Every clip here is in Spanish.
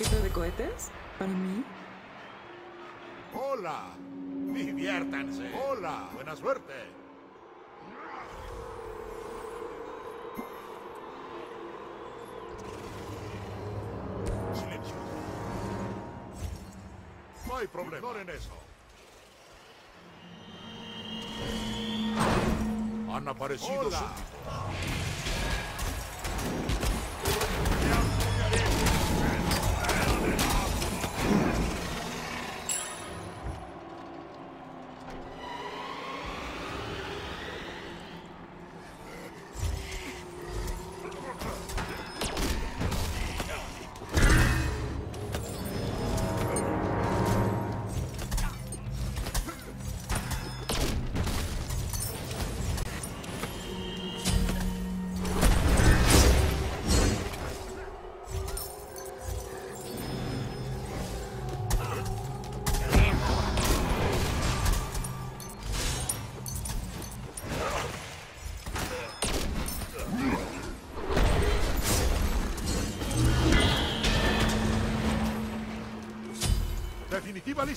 paquete de cohetes? ¿Para mí? Hola. Diviértanse. Hola. Buena suerte. Silencio. No hay problema. Ignoren eso. Han aparecido Hola.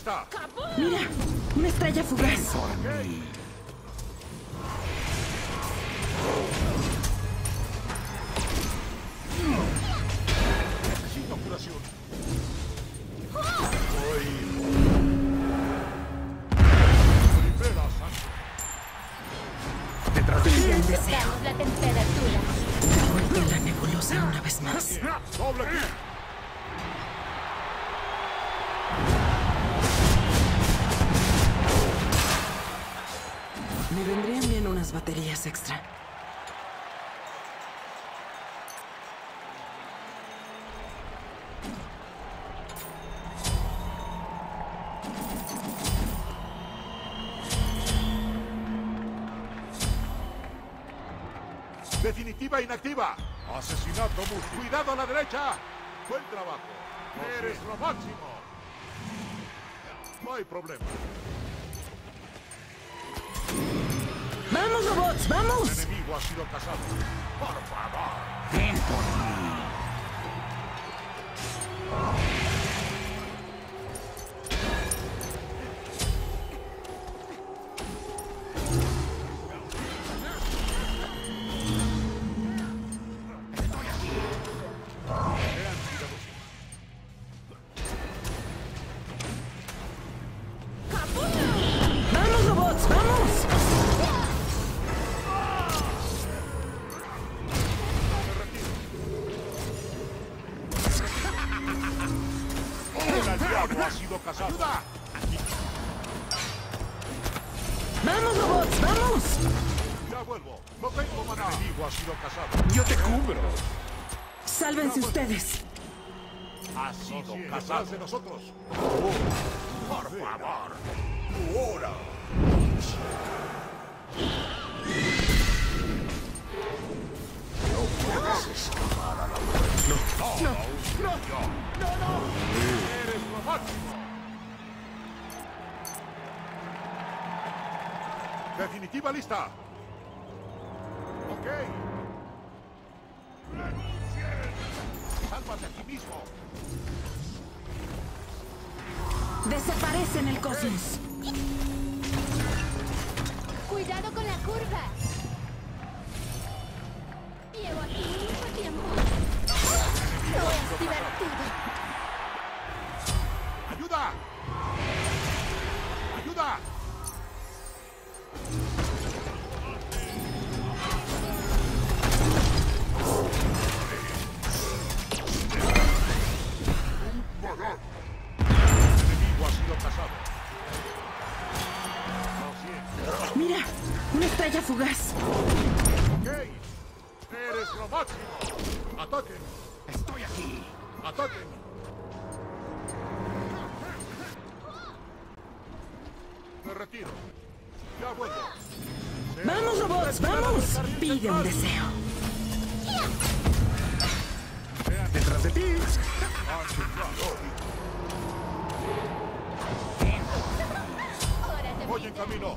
Mira, una estrella fugaz. Necesito curación. Libera. Detrás de ti. Pide un deseo. Damos la temperatura. A la nebulosa una vez más. Doble kill. Me vendrían bien unas baterías extra. Definitiva inactiva. Asesinato mus. Cuidado a la derecha. Buen trabajo. Eres lo máximo. No hay problema. ¡Vamos, robots! El ¡Vamos! enemigo ha sido cazado. Por favor. Ven por mí. Cazado. de nosotros. Por favor. Hora. No, no, no, no, no. Eres lo máximo. Definitiva lista. Ok. Sálvate a ti mismo. ¡Desaparece en el cosmos! Cuidado con la curva. ¡Vamos! ¡Vamos! Pide un deseo. Detrás de ti. Voy en camino.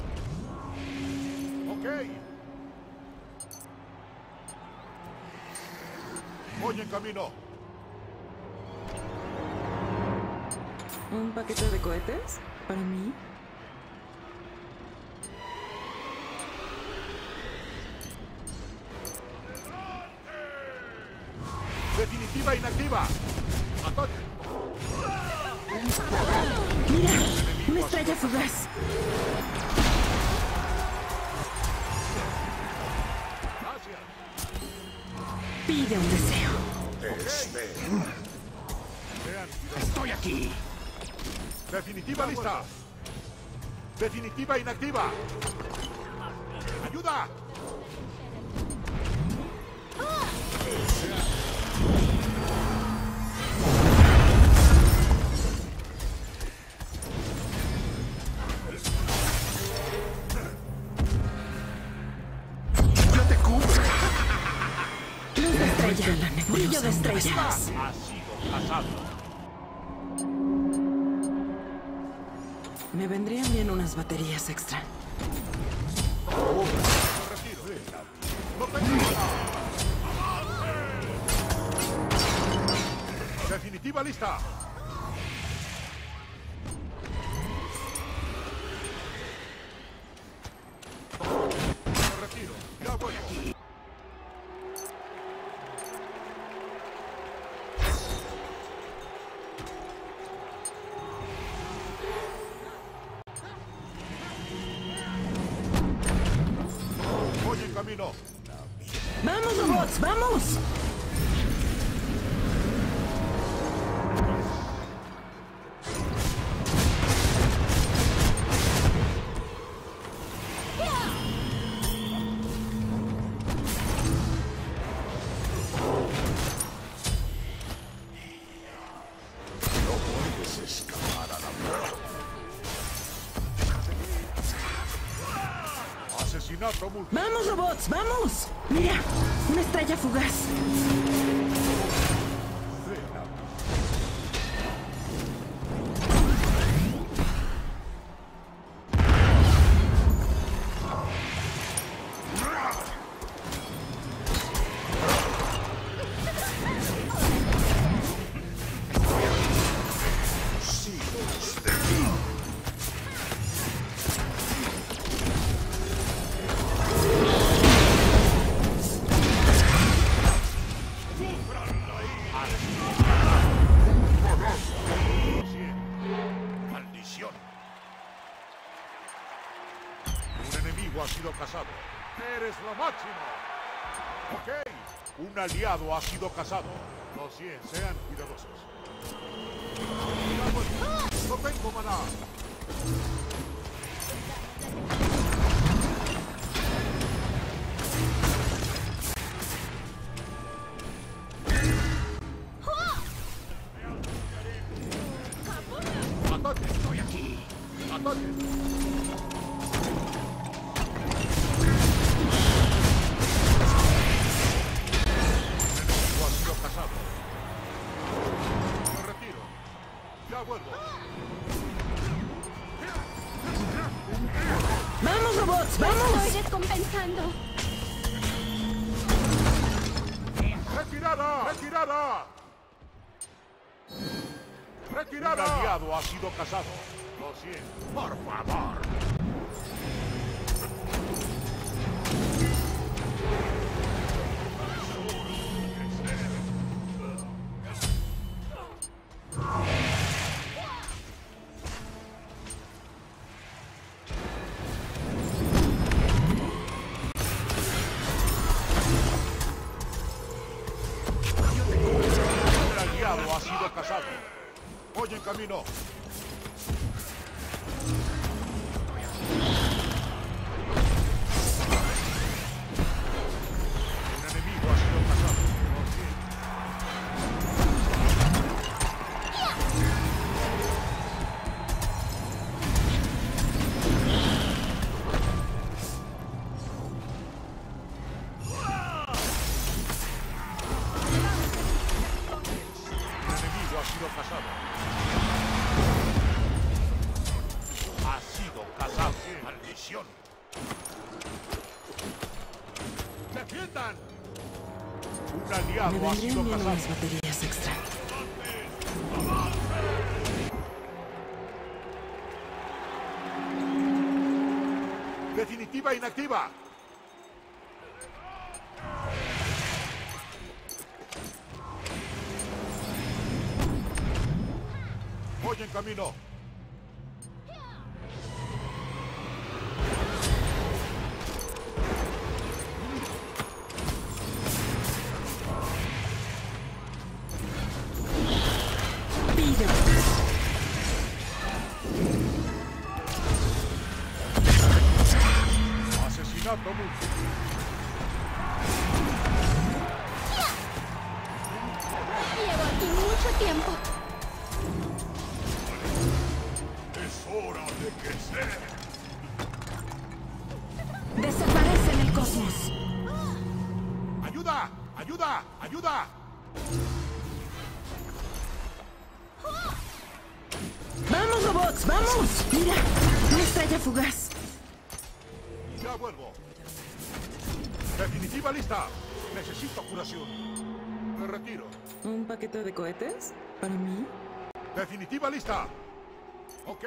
Ok. Voy en camino. ¿Un paquete de cohetes? ¿Para mí? Definitiva inactiva. Ataque. ¡Mira! ¡Una estrella fugaz! Gracias. Pide un deseo. Estoy aquí. Definitiva lista. Definitiva inactiva. ¡Ayuda! De estrellas. Ha sido cazado. Me vendrían bien unas baterías extra. Definitiva lista. En camino. ¡Vamos, ¡Vamos, robots! ¡Vamos! ¡Mira! ¡Una estrella fugaz! Lo máximo. Ok. Un aliado ha sido cazado. Los 100, sean cuidadosos. No tengo maná. Ataque. Estoy aquí. Ataque. Ha sido cazado. Lo siento. Por favor. Las baterías extra. Definitiva inactiva. Voy en camino. Llevo aquí mucho tiempo. Es hora de crecer. Desaparece en el cosmos. ¡Ayuda! ¡Ayuda! ¡Ayuda! ¡Vamos, robots! ¡Vamos! Mira, una estrella fugaz. Ya vuelvo. Definitiva lista. Necesito curación. Me retiro. ¿Un paquete de cohetes? ¿Para mí? Definitiva lista. Ok.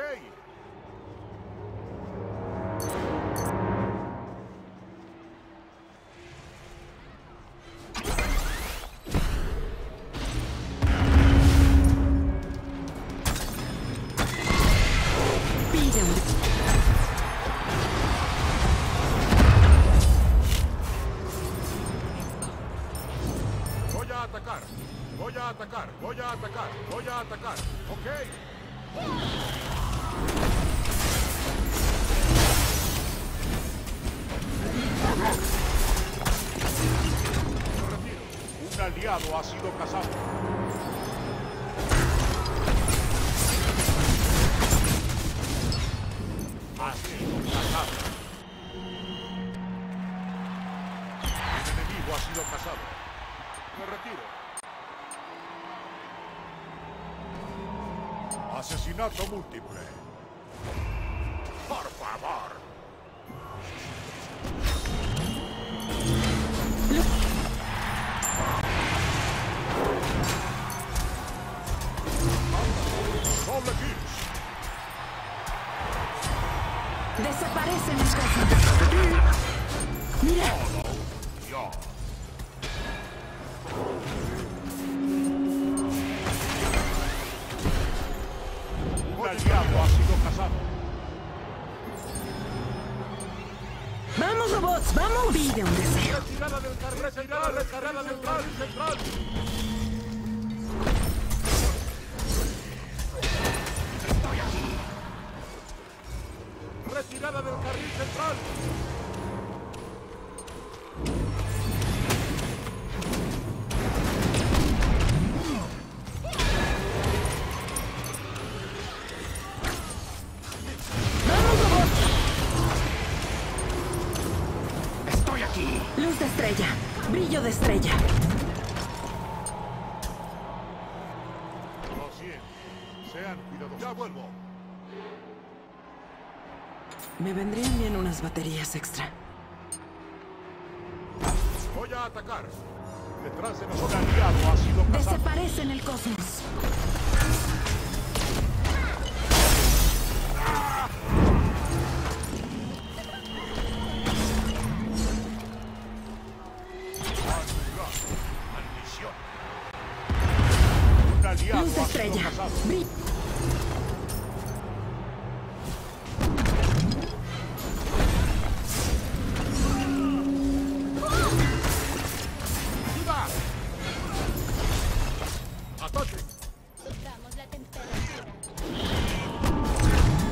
Aliado ha sido cazado. Ha sido cazado. Un enemigo ha sido cazado. Me retiro. Asesinato múltiple. Estoy aquí. Luz de estrella. Brillo de estrella. Unas baterías extra. Voy a atacar. Detrás de nosotros. Aliado ha sido cazado. Desaparece en el cosmos.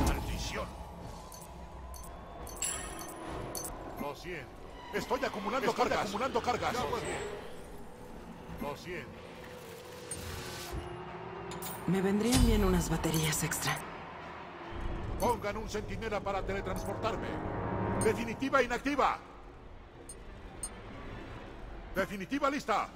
¡Maldición! Lo siento. Estoy acumulando cargas. acumulando cargas. Lo siento. Lo siento. Me vendrían bien unas baterías extra. Pongan un centinela para teletransportarme. Definitiva inactiva. Definitiva lista.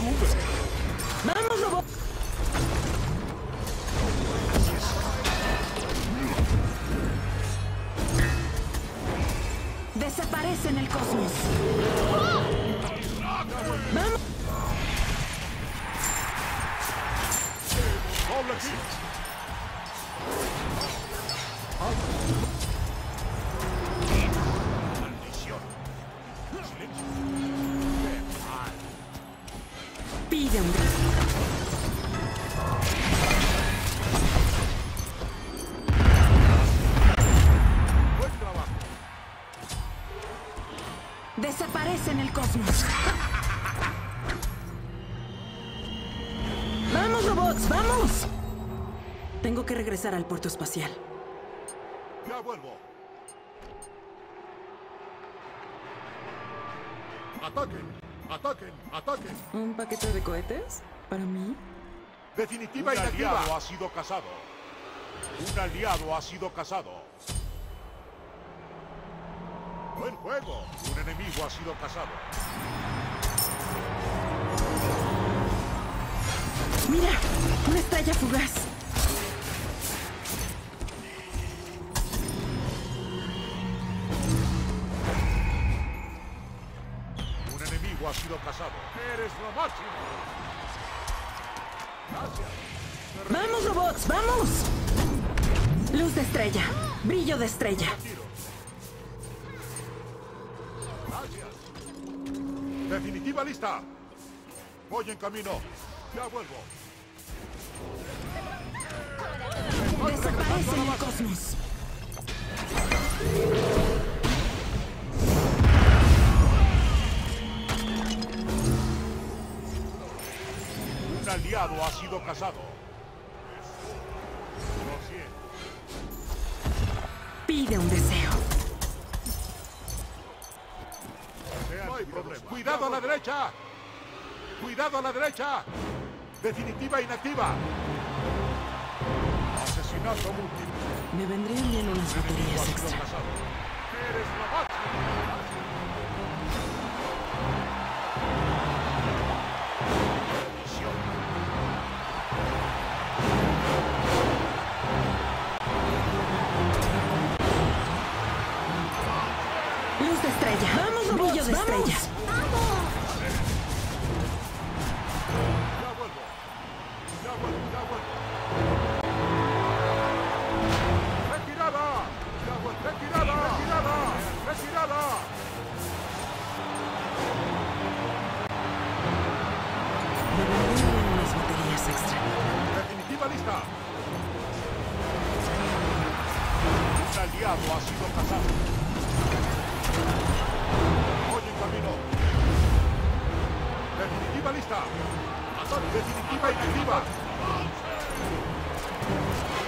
¡Vamos! Desaparece en el cosmos. Desaparece en el cosmos. ¡Vamos, robots! ¡Vamos! Tengo que regresar al puerto espacial. Ya vuelvo. Ataquen, ataquen, ataquen. ¿Un paquete de cohetes? ¿Para mí? Definitiva Un y aliado aliado ha sido cazado. Un aliado ha sido cazado. Buen juego. Un enemigo ha sido cazado. ¡Mira! ¡Una estrella fugaz! Un enemigo ha sido cazado. Eres lo máximo. Gracias. ¡Vamos, robots! ¡Vamos! Luz de estrella. Brillo de estrella. Definitiva lista. Voy en camino. Ya vuelvo. Desaparece el cosmos. Un aliado ha sido cazado. Lo siento. Pide un deseo. No hay problema. Cuidado a la derecha. Cuidado a la derecha. Definitiva inactiva. Asesinato múltiple. Me vendrían bien unas baterías extra. Ha sido cazado. Voy en camino. Definitiva lista. Definitiva inactiva. Desaparece